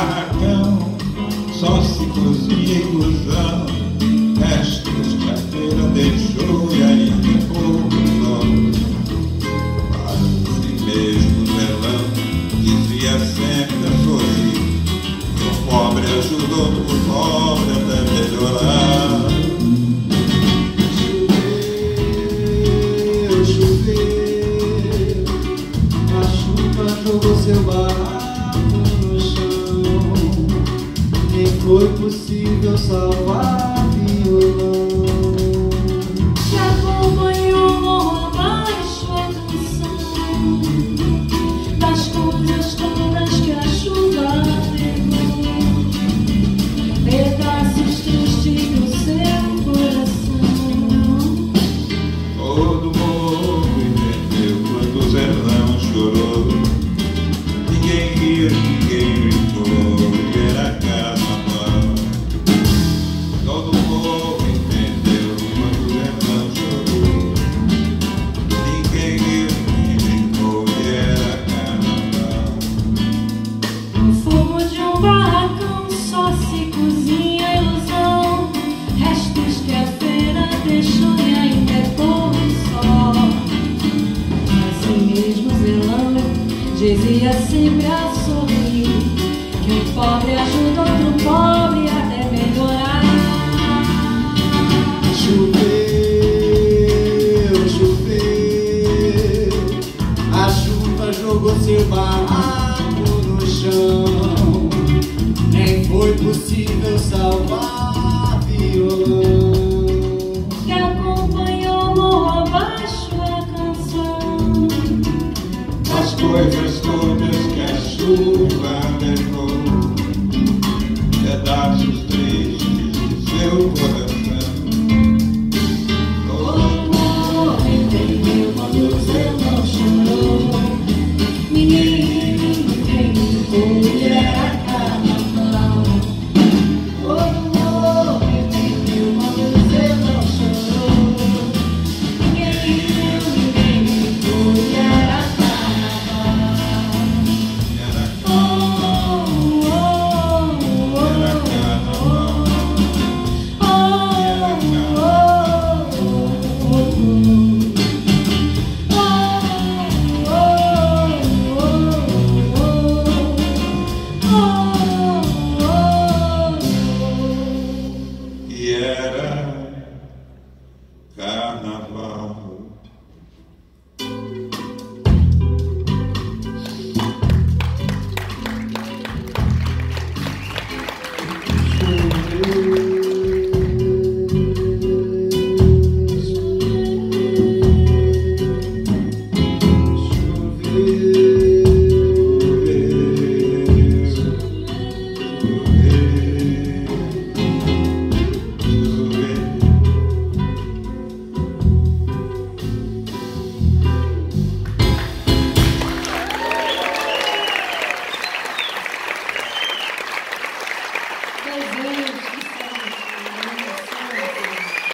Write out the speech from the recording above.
barracão Só se cozinha ilusão Restos que a deixou E ainda é pouco sol Para si mesmo Zelão Dizia sempre a sorrir. Que o pobre ajudou o pobre até melhorar. impossível salvar violão. Te acompanhou morro abaixo a canção das coisas alegria sempre a sorrir. Que o pobre ajuda outro pobre até melhorar. Choveu, choveu, a chuva jogou seu barraco no chão. Nem foi possível salvar violão. coisas Ooh.